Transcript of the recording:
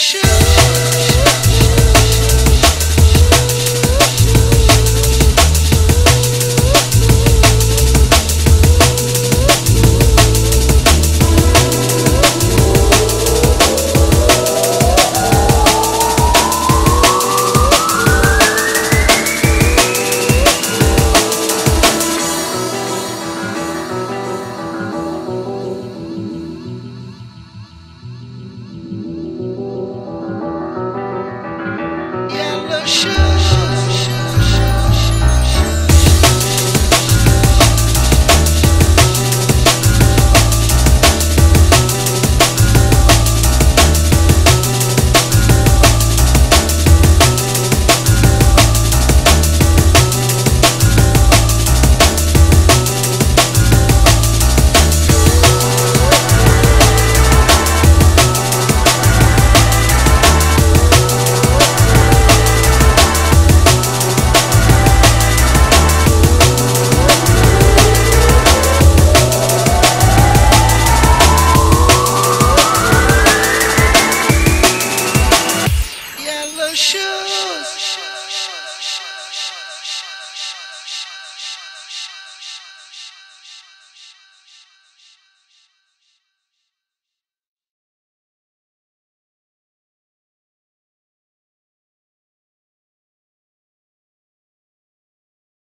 Shh. should.